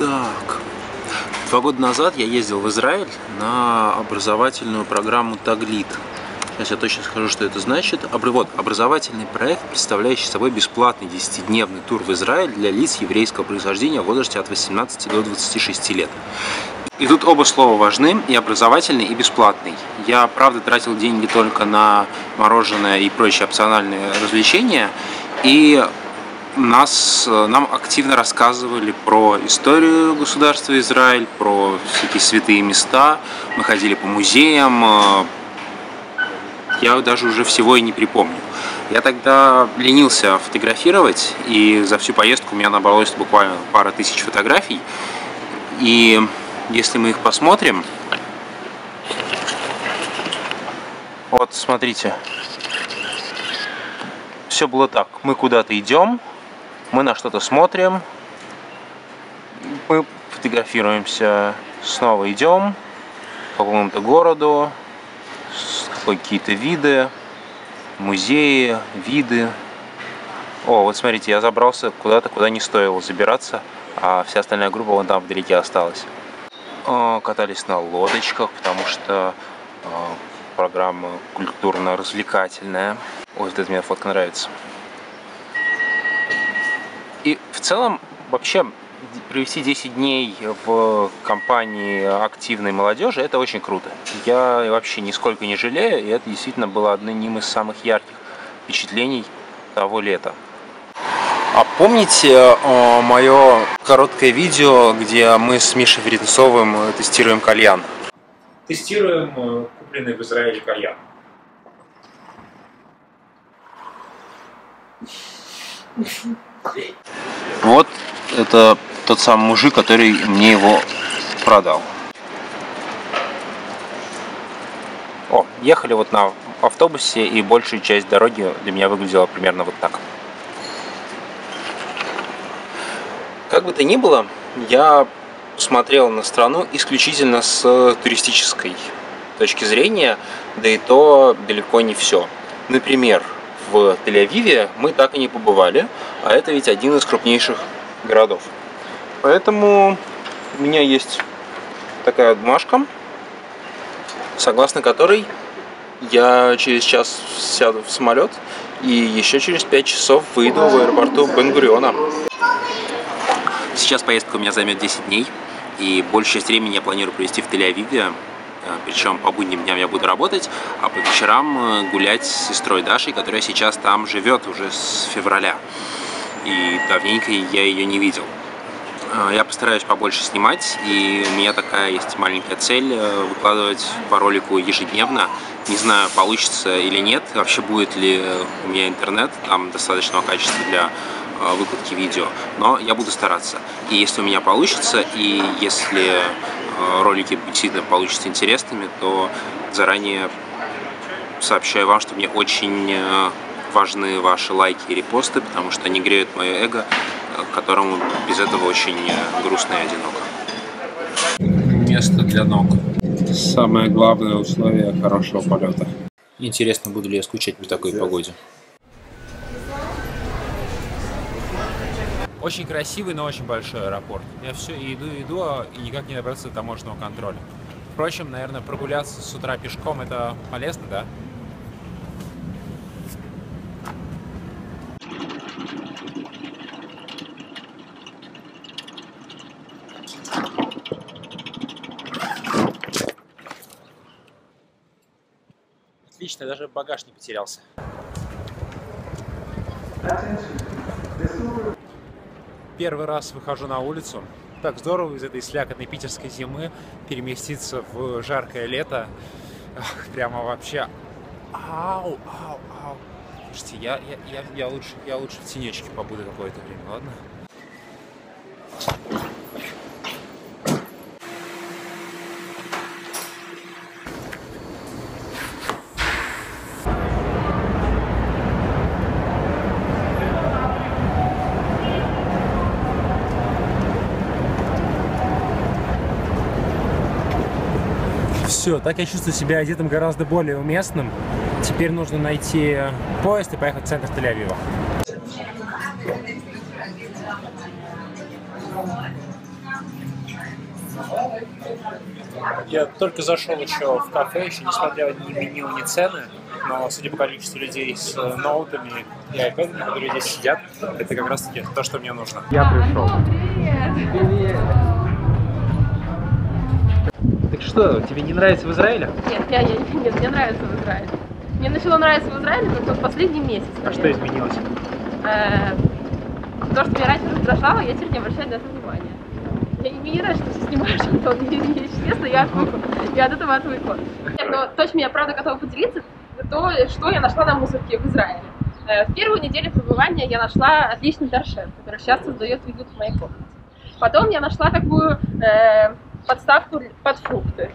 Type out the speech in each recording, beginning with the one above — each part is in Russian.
Так. Два года назад я ездил в Израиль на образовательную программу «Таглит». Сейчас я точно скажу, что это значит. Вот, образовательный проект, представляющий собой бесплатный 10-дневный тур в Израиль для лиц еврейского происхождения в возрасте от 18 до 26 лет. И тут оба слова важны, и образовательный, и бесплатный. Я, правда, тратил деньги только на мороженое и прочие опциональные развлечения, и нас, нам активно рассказывали про историю государства Израиль, про всякие святые места. Мы ходили по музеям. Я даже уже всего и не припомню. Я тогда ленился фотографировать, и за всю поездку у меня набралось буквально пара тысяч фотографий. И если мы их посмотрим, вот смотрите, все было так. Мы куда-то идем, мы на что-то смотрим, мы фотографируемся, снова идем по какому-то городу, какие-то виды, музеи, виды. О, вот смотрите, я забрался куда-то, куда не стоило забираться, а вся остальная группа вон там вдалеке осталась. Катались на лодочках, потому что программа культурно-развлекательная. Ой, вот эта мне фотка нравится. И в целом, вообще, провести 10 дней в компании активной молодежи, это очень круто. Я вообще нисколько не жалею, и это действительно было одним из самых ярких впечатлений того лета. А помните э, мое короткое видео, где мы с Мишей Веренцовым тестируем кальян? Тестируем э, купленный в Израиле кальян. Вот это тот самый мужик, который мне его продал. О, ехали вот на автобусе, и большая часть дороги для меня выглядела примерно вот так. Как бы то ни было, я смотрел на страну исключительно с туристической точки зрения, да и то далеко не все. Например, в Тель-Авиве мы так и не побывали, а это ведь один из крупнейших городов. Поэтому у меня есть такая бумажка, согласно которой я через час сяду в самолет и еще через 5 часов выйду в аэропорту Бенгуриона. Сейчас поездка у меня займет 10 дней, и большую часть времени я планирую провести в Тель-Авиве, Причем по будним дням я буду работать, а по вечерам э, гулять с сестрой Дашей, которая сейчас там живет уже с февраля. И давненько я ее не видел. Э, я постараюсь побольше снимать, и у меня такая есть маленькая цель выкладывать по ролику ежедневно. Не знаю, получится или нет, вообще будет ли у меня интернет там достаточного качества для выкладки видео, но я буду стараться. И если у меня получится, и если Э, ролики действительно получатся интересными, то заранее сообщаю вам, что мне очень э, важны ваши лайки и репосты, потому что они греют мое эго, э, которому без этого очень грустно и одиноко. Место для ног. Самое главное условие хорошего полета. Интересно, буду ли я скучать при такой погоде. Очень красивый, но очень большой аэропорт. Я все иду, иду, а и никак не добраться до таможенного контроля. Впрочем, наверное, прогуляться с утра пешком это полезно, да? Отлично, даже багаж не потерялся первый раз выхожу на улицу. Так здорово из этой слякотной питерской зимы переместиться в жаркое лето. Ах, прямо вообще... Ау, ау, ау. Слушайте, я, я, я, я, лучше, я лучше в тенечке побуду какое-то время, ладно? все. Так я чувствую себя одетым гораздо более уместным. Теперь нужно найти поезд и поехать в центр Тель-Авива. Я только зашел еще в кафе, еще не смотрел ни меню, ни цены, но судя по количеству людей с э, ноутами и айпэдами, которые здесь сидят, это как раз таки то, что мне нужно. Я пришел. Привет! Привет! Что, тебе не нравится в Израиле? Нет, я, я, нет, мне нравится в Израиле. Мне начало нравиться в Израиле как вот последний месяц. А что изменилось? Э, То, что меня раньше раздражало, я теперь не обращаю на это внимания. Я не, не нравится, что ты снимаешь, Антон. Честно, я отвыкла. Я от этого отвыкла. Нет, но то, чем я правда готова поделиться, то, что я нашла на мусорке в Израиле. Э, В первую неделю пребывания я нашла отличный торшер, который сейчас создает уют в моей комнате. Потом я нашла такую э, подставку под фрукты.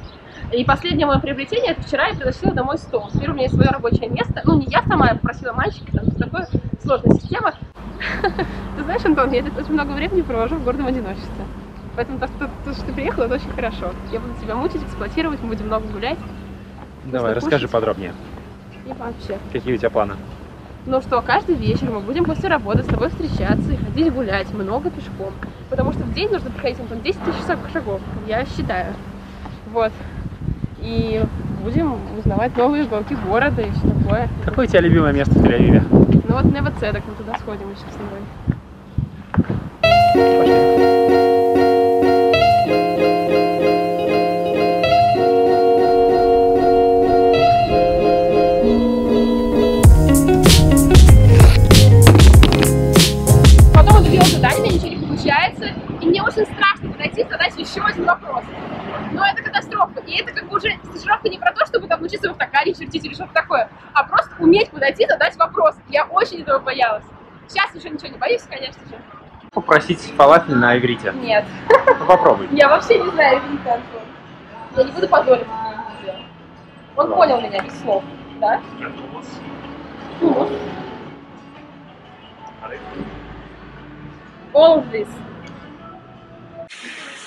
И последнее мое приобретение, это вчера я приносила домой стол. Теперь у меня есть свое рабочее место. Ну, не я сама, я попросила мальчика, там такая сложная система. Ты знаешь, Антон, я тут очень много времени провожу в гордом одиночестве. Поэтому то, что, то, что ты приехала, это очень хорошо. Я буду тебя мучить, эксплуатировать, мы будем много гулять. Давай, расскажи кушать? подробнее. И вообще. Какие у тебя планы? Ну что, каждый вечер мы будем после работы с тобой встречаться и ходить гулять, много пешком. Потому что в день нужно проходить, Антон, 10 тысяч шаг- шагов, я считаю. Вот. И будем узнавать новые уголки города и все такое. Какое у тебя любимое место в Тель-Авиве? Ну вот Невоцедок, мы туда сходим еще с тобой. Пошли. Уже стажировка не про то, чтобы там учиться в автокаре чертить или что-то такое, а просто уметь подойти задать вопрос. Я очень этого боялась. Сейчас уже ничего не боюсь, конечно же. Попросить фалафель на иврите. Нет. Ну, попробуй. Я вообще не знаю иврита, Антон. Я не буду видео. Он понял меня без слов, да? All of this.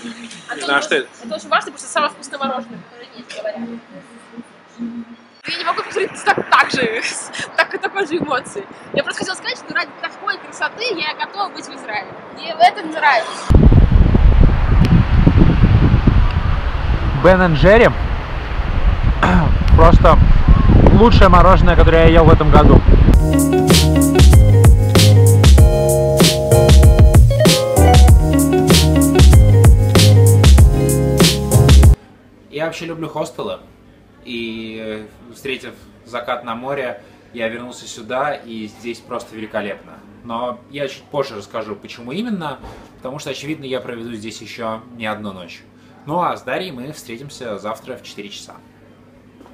Не знаю, что это. Это очень важно, потому что самое вкусное мороженое, которое есть, говорят. Я не могу повторить так, так же, так, такой же эмоции. Я просто хотела сказать, что ради такой красоты я готова быть в Израиле. Мне это нравится. Бен Джерри просто лучшее мороженое, которое я ел в этом году. Вообще люблю хостелы. И э, встретив закат на море, я вернулся сюда, и здесь просто великолепно. Но я чуть позже расскажу, почему именно, потому что, очевидно, я проведу здесь еще не одну ночь. Ну а с Дарьей мы встретимся завтра в 4 часа.